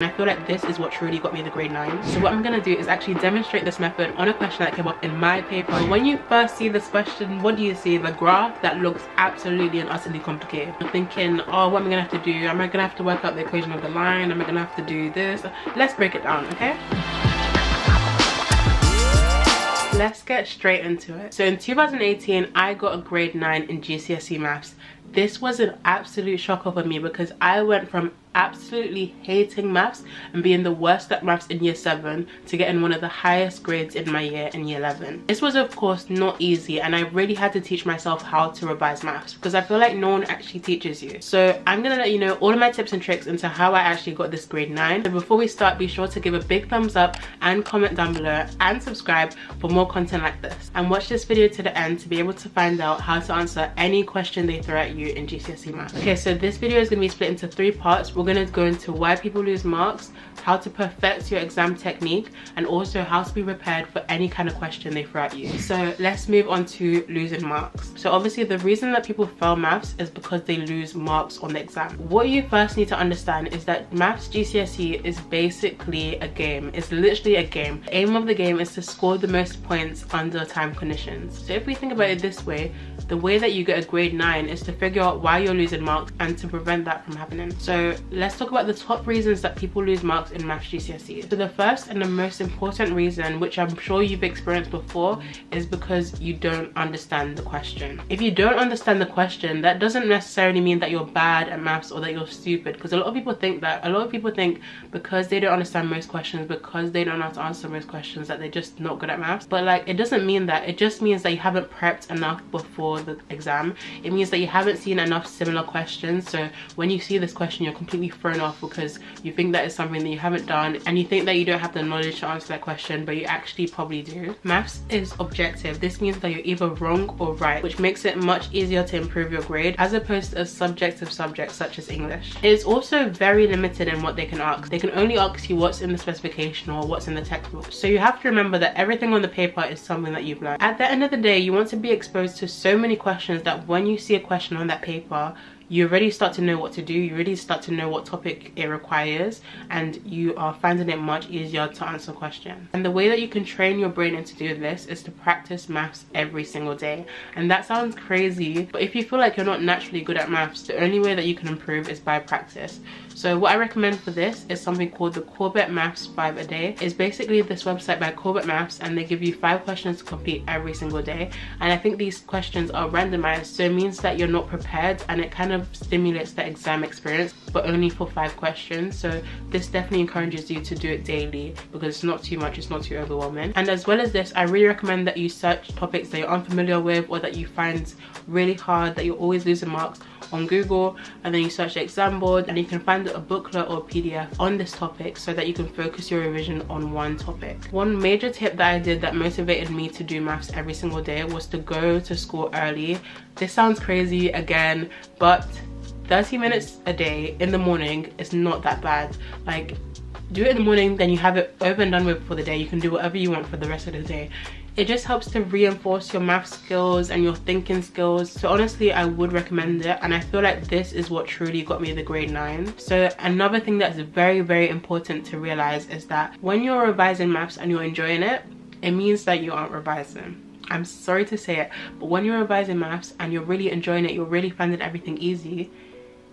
I feel like this is what truly got me the grade 9. So what I'm to do is actually demonstrate this method on a question that came up in my paper. When you first see this question, what do you see? The graph that looks absolutely and utterly complicated. You're thinking, oh, what am I going to have to do? Am I going to have to work out the equation of the line? Am I going to have to do this? Let's break it down, okay? Let's get straight into it. So in 2018, I got a grade 9 in GCSE maths. This was an absolute shocker for me because I went from absolutely hating maths and being the worst at maths in year 7 to getting one of the highest grades in my year in year 11. This was of course not easy and I really had to teach myself how to revise maths because I feel like no one actually teaches you. So I'm gonna let you know all of my tips and tricks into how I actually got this grade 9. So before we start be sure to give a big thumbs up and comment down below and subscribe for more content like this. And watch this video to the end to be able to find out how to answer any question they throw at you in GCSE maths. Okay so this video is to be split into three parts. We're to go into why people lose marks, how to perfect your exam technique, and also how to be prepared for any kind of question they throw at you. So let's move on to losing marks. So obviously the reason that people fail maths is because they lose marks on the exam. What you first need to understand is that maths GCSE is basically a game. It's literally a game. The aim of the game is to score the most points under time conditions. So if we think about it this way, the way that you get a grade 9 is to figure out why you're losing marks and to prevent that from happening. So let's talk about the top reasons that people lose marks in maths GCSE. So the first and the most important reason, which I'm sure you've experienced before, is because you don't understand the question. If you don't understand the question, that doesn't necessarily mean that you're bad at maths or that you're stupid because a lot of people think that. A lot of people think because they don't understand most questions, because they don't know how to answer most questions, that they're just not good at maths. But like, it doesn't mean that. It just means that you haven't prepped enough before the exam. It means that you haven't seen enough similar questions. So when you see this question, you're completely thrown off because you think that is something that you haven't done and you think that you don't have the knowledge to answer that question but you actually probably do. Maths is objective. This means that you're either wrong or right which makes it much easier to improve your grade as opposed to a subjective subject such as English. It's also very limited in what they can ask. They can only ask you what's in the specification or what's in the textbook. So you have to remember that everything on the paper is something that you've learned. At the end of the day you want to be exposed to so many questions that when you see a question on that paper you already start to know what to do you already start to know what topic it requires and you are finding it much easier to answer questions. And the way that you can train your brain into doing this is to practice maths every single day. And that sounds crazy but if you feel like you're not naturally good at maths the only way that you can improve is by practice so what I recommend for this is something called the Corbett Maths 5 a day. It's basically this website by Corbett Maths and they give you five questions to complete every single day. And I think these questions are randomized so it means that you're not prepared and it kind of stimulates the exam experience but only for five questions. So this definitely encourages you to do it daily because it's not too much, it's not too overwhelming. And as well as this, I really recommend that you search topics that you're unfamiliar with or that you find really hard, that you're always losing marks on Google and then you search the exam board and you can find a booklet or PDF on this topic so that you can focus your revision on one topic. One major tip that I did that motivated me to do maths every single day was to go to school early. This sounds crazy again, but 30 minutes a day in the morning is not that bad. Like do it in the morning then you have it over and done with for the day you can do whatever you want for the rest of the day it just helps to reinforce your math skills and your thinking skills. So honestly i would recommend it and i feel like this is what truly got me the grade 9 so another thing that's very very important to realize is that when you're revising maths and you're enjoying it it means that you aren't revising. I'm sorry to say it but when you're revising maths and you're really enjoying it you're really finding everything easy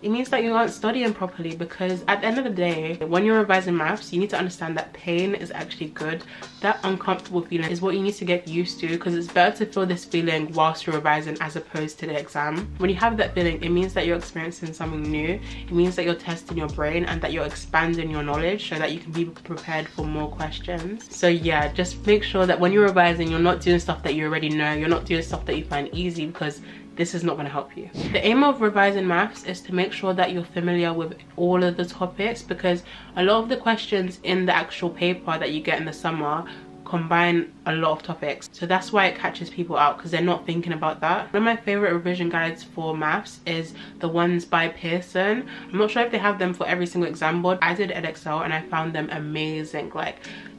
it means that you aren't studying properly because at the end of the day when you're revising maths you need to understand that pain is actually good. That uncomfortable feeling is what you need to get used to because it's better to feel this feeling whilst you're revising as opposed to the exam. When you have that feeling it means that you're experiencing something new. It means that you're testing your brain and that you're expanding your knowledge so that you can be prepared for more questions. So yeah just make sure that when you're revising you're not doing stuff that you already know. You're not doing stuff that you find easy because this is not going to help you. The aim of revising maths is to make sure that you're familiar with all of the topics because a lot of the questions in the actual paper that you get in the summer combine a lot of topics. So that's why it catches people out because they're not thinking about that. One of my favorite revision guides for maths is the ones by pearson. I'm not sure if they have them for every single exam board. I did edexcel and i found them amazing. Like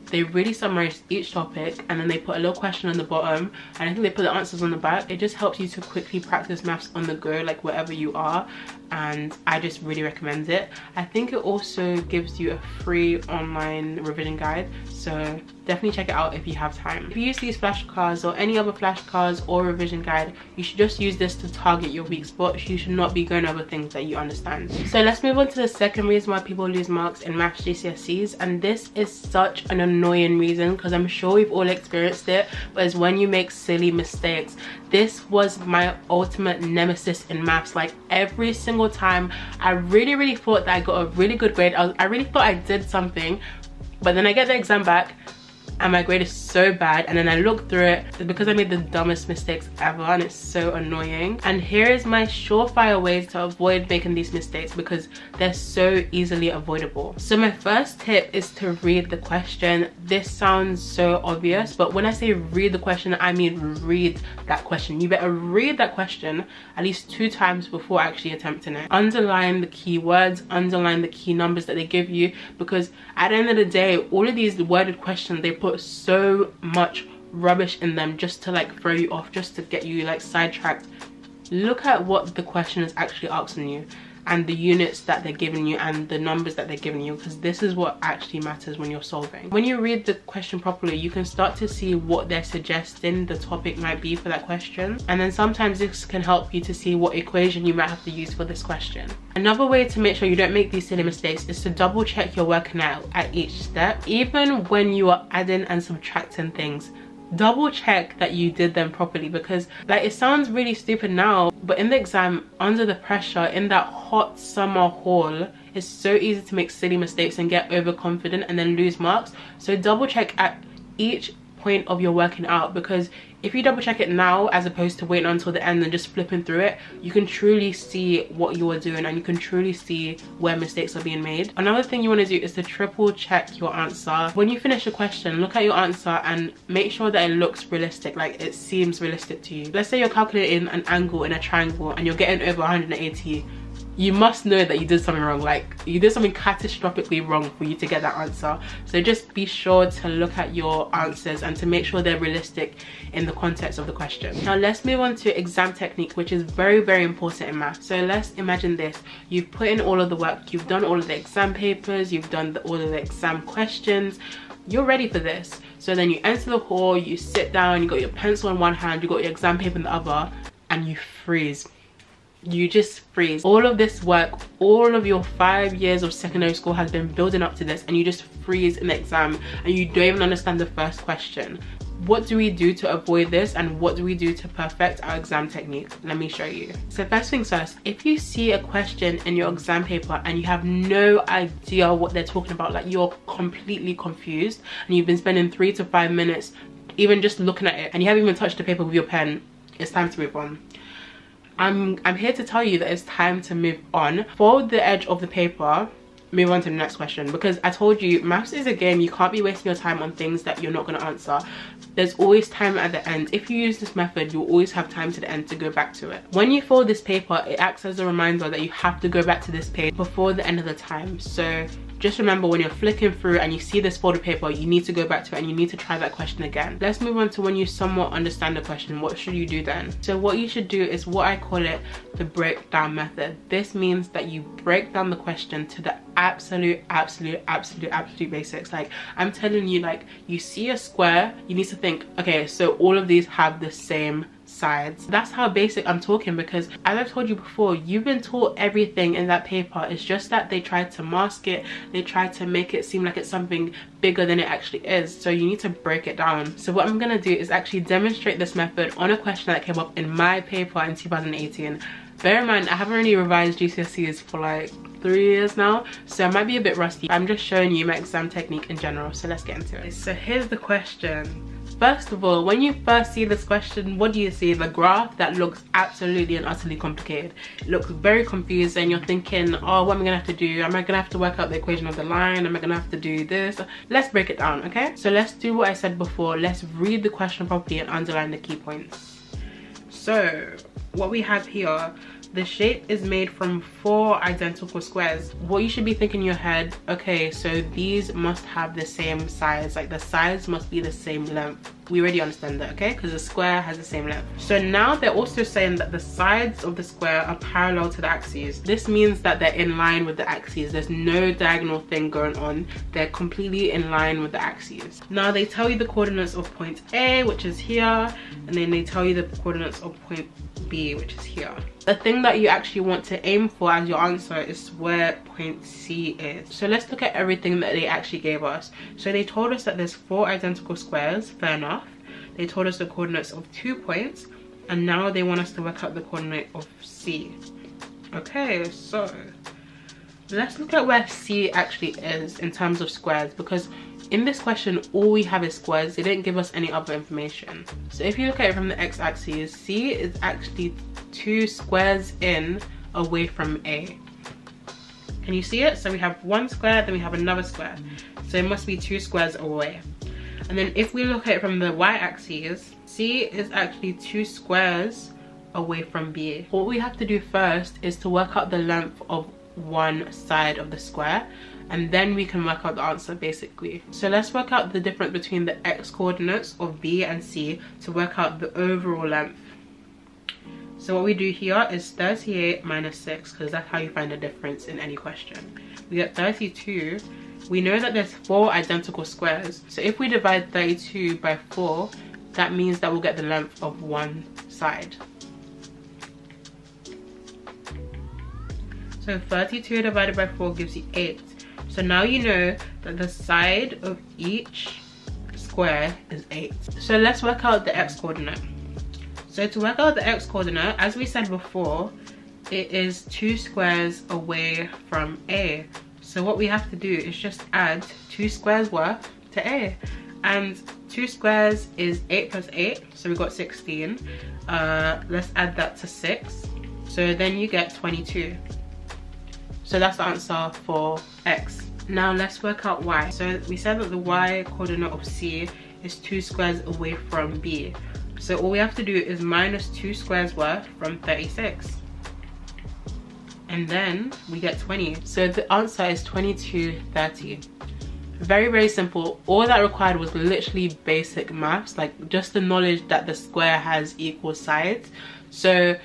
they really summarize each topic and then they put a little question on the bottom and I think they put the answers on the back. It just helps you to quickly practice maths on the go like wherever you are and I just really recommend it. I think it also gives you a free online revision guide so definitely check it out if you have time. If you use these flashcards or any other flashcards or revision guide you should just use this to target your weak spots. You should not be going over things that you understand. So let's move on to the second reason why people lose marks in maths GCSEs and this is such an annoying reason because I'm sure we've all experienced it but it's when you make silly mistakes. This was my ultimate nemesis in maths. Like every single time I really really thought that I got a really good grade. I, was, I really thought I did something but then I get the exam back and my grade is so bad and then I look through it because I made the dumbest mistakes ever and it's so annoying. And here is my surefire ways to avoid making these mistakes because they're so easily avoidable. So my first tip is to read the question. This sounds so obvious but when I say read the question I mean read that question. You better read that question at least two times before actually attempting it. Underline the keywords underline the key numbers that they give you because at the end of the day all of these worded questions they put put so much rubbish in them just to like throw you off just to get you like sidetracked. Look at what the question is actually asking you and the units that they're giving you and the numbers that they're giving you because this is what actually matters when you're solving. When you read the question properly, you can start to see what they're suggesting the topic might be for that question. And then sometimes this can help you to see what equation you might have to use for this question. Another way to make sure you don't make these silly mistakes is to double check your working out at each step. Even when you are adding and subtracting things, double check that you did them properly because like it sounds really stupid now but in the exam under the pressure in that hot summer hall it's so easy to make silly mistakes and get overconfident and then lose marks. So double check at each point of your working out because if you double check it now as opposed to waiting until the end and just flipping through it you can truly see what you are doing and you can truly see where mistakes are being made. Another thing you want to do is to triple check your answer. When you finish a question look at your answer and make sure that it looks realistic like it seems realistic to you. Let's say you're calculating an angle in a triangle and you're getting over 180 you must know that you did something wrong. Like you did something catastrophically wrong for you to get that answer. So just be sure to look at your answers and to make sure they're realistic in the context of the question. Now let's move on to exam technique which is very very important in math so let's imagine this. You've put in all of the work. You've done all of the exam papers. You've done the, all of the exam questions. You're ready for this. So then you enter the hall. You sit down. You got your pencil in one hand. You got your exam paper in the other. And you freeze you just freeze. All of this work all of your five years of secondary school has been building up to this and you just freeze in the exam and you don't even understand the first question. What do we do to avoid this and what do we do to perfect our exam technique? Let me show you. So first things first if you see a question in your exam paper and you have no idea what they're talking about like you're completely confused and you've been spending three to five minutes even just looking at it and you haven't even touched the paper with your pen it's time to move on I'm, I'm here to tell you that it's time to move on. Fold the edge of the paper move on to the next question because I told you maths is a game you can't be wasting your time on things that you're not going to answer. There's always time at the end. If you use this method you'll always have time to the end to go back to it. When you fold this paper it acts as a reminder that you have to go back to this page before the end of the time. So just remember when you're flicking through and you see this folded paper you need to go back to it and you need to try that question again. Let's move on to when you somewhat understand the question. What should you do then? So what you should do is what i call it the breakdown method. This means that you break down the question to the absolute absolute absolute absolute basics. Like i'm telling you like you see a square you need to think okay so all of these have the same sides. That's how basic i'm talking because as i've told you before you've been taught everything in that paper. It's just that they tried to mask it. They tried to make it seem like it's something bigger than it actually is. So you need to break it down. So what i'm gonna do is actually demonstrate this method on a question that came up in my paper in 2018 bear in mind i haven't really revised gcse's for like three years now so it might be a bit rusty i'm just showing you my exam technique in general so let's get into it so here's the question First of all, when you first see this question, what do you see? The graph that looks absolutely and utterly complicated. It looks very confused and you're thinking, oh, what am I gonna have to do? Am I gonna have to work out the equation of the line? Am I gonna have to do this? Let's break it down, okay? So let's do what I said before. Let's read the question properly and underline the key points. So what we have here the shape is made from four identical squares. What you should be thinking in your head, okay, so these must have the same size, like the sides must be the same length. We already understand that, okay? Because the square has the same length. So now they're also saying that the sides of the square are parallel to the axes. This means that they're in line with the axes. There's no diagonal thing going on. They're completely in line with the axes. Now they tell you the coordinates of point A, which is here, and then they tell you the coordinates of point B, which is here. The thing that you actually want to aim for as your answer is where point C is. So let's look at everything that they actually gave us. So they told us that there's four identical squares, fair enough. They told us the coordinates of two points, and now they want us to work out the coordinate of C. Okay, so let's look at where C actually is in terms of squares because in this question all we have is squares. They didn't give us any other information. So if you look at it from the x-axis c is actually two squares in away from a. Can you see it? So we have one square then we have another square. So it must be two squares away and then if we look at it from the y-axis c is actually two squares away from b what we have to do first is to work out the length of one side of the square and then we can work out the answer basically. So let's work out the difference between the x coordinates of B and C to work out the overall length. So what we do here is 38 minus 6 because that's how you find the difference in any question. We get 32. We know that there's four identical squares. So if we divide 32 by 4, that means that we'll get the length of one side. So 32 divided by 4 gives you 8. So now you know that the side of each square is 8. So let's work out the x coordinate. So to work out the x coordinate, as we said before, it is two squares away from A. So what we have to do is just add two squares worth to A. And two squares is 8 plus 8, so we got 16. Uh, let's add that to 6. So then you get 22. So that's the answer for x. Now let's work out y. So we said that the y coordinate of c is 2 squares away from b. So all we have to do is minus 2 squares worth from 36. And then we get 20. So the answer is 2230 very very simple. All that required was literally basic maths like just the knowledge that the square has equal sides. So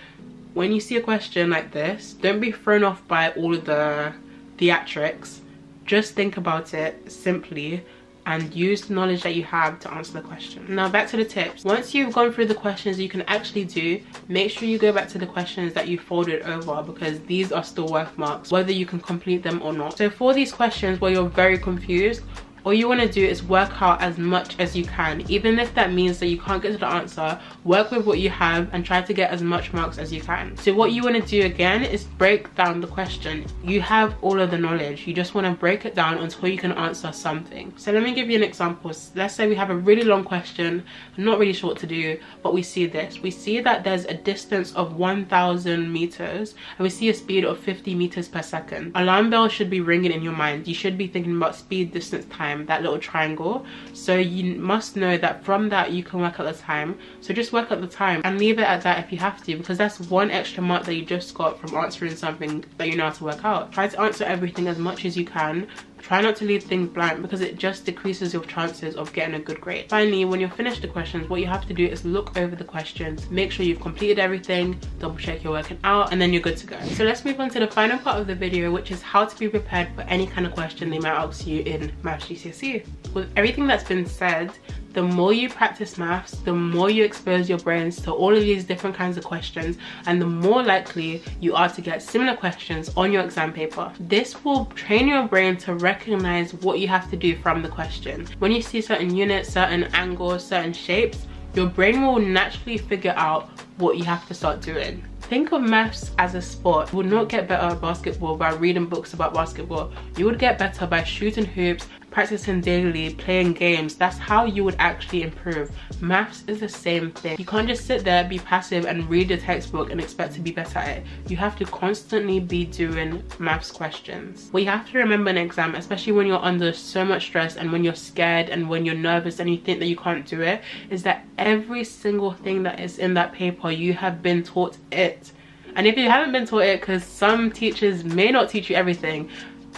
when you see a question like this don't be thrown off by all of the theatrics. Just think about it simply and use the knowledge that you have to answer the question. Now back to the tips. Once you've gone through the questions you can actually do, make sure you go back to the questions that you folded over because these are still worth marks, whether you can complete them or not. So for these questions where you're very confused, all you want to do is work out as much as you can. Even if that means that you can't get to the answer work with what you have and try to get as much marks as you can. So what you want to do again is break down the question. You have all of the knowledge. You just want to break it down until you can answer something. So let me give you an example. Let's say we have a really long question not really sure what to do but we see this. We see that there's a distance of 1000 meters and we see a speed of 50 meters per second. Alarm bell should be ringing in your mind. You should be thinking about speed distance time time that little triangle. So you must know that from that you can work out the time. So just work out the time and leave it at that if you have to because that's one extra mark that you just got from answering something that you know how to work out. Try to answer everything as much as you can Try not to leave things blank because it just decreases your chances of getting a good grade. Finally, when you're finished the questions, what you have to do is look over the questions, make sure you've completed everything, double check you're working out, and then you're good to go. So let's move on to the final part of the video, which is how to be prepared for any kind of question they might ask you in Maths GCSE. With everything that's been said, the more you practice maths, the more you expose your brains to all of these different kinds of questions and the more likely you are to get similar questions on your exam paper. This will train your brain to recognize what you have to do from the question. When you see certain units, certain angles, certain shapes, your brain will naturally figure out what you have to start doing. Think of maths as a sport. You would not get better at basketball by reading books about basketball. You would get better by shooting hoops, practicing daily, playing games, that's how you would actually improve. Maths is the same thing. You can't just sit there, be passive and read the textbook and expect to be better at it. You have to constantly be doing maths questions. You have to remember in exam, especially when you're under so much stress and when you're scared and when you're nervous and you think that you can't do it, is that every single thing that is in that paper, you have been taught it and if you haven't been taught it because some teachers may not teach you everything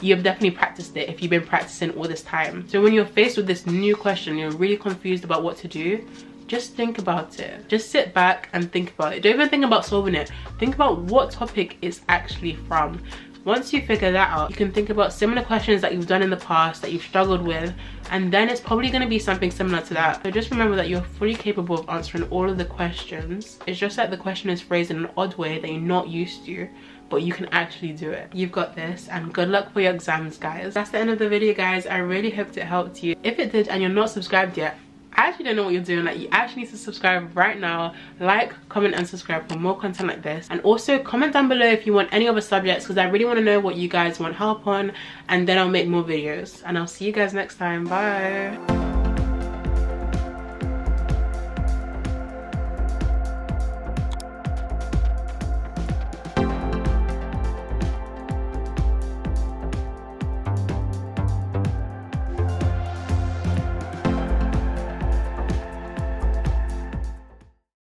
you've definitely practiced it if you've been practicing all this time. So when you're faced with this new question you're really confused about what to do just think about it. Just sit back and think about it. Don't even think about solving it. Think about what topic it's actually from. Once you figure that out you can think about similar questions that you've done in the past that you've struggled with and then it's probably going to be something similar to that. So just remember that you're fully capable of answering all of the questions. It's just that the question is phrased in an odd way that you're not used to but you can actually do it. You've got this and good luck for your exams guys. That's the end of the video guys. I really hoped it helped you. If it did and you're not subscribed yet I actually don't know what you're doing. Like you actually need to subscribe right now. Like comment and subscribe for more content like this. And also comment down below if you want any other subjects because I really want to know what you guys want help on and then I'll make more videos. And I'll see you guys next time. Bye